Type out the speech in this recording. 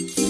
you.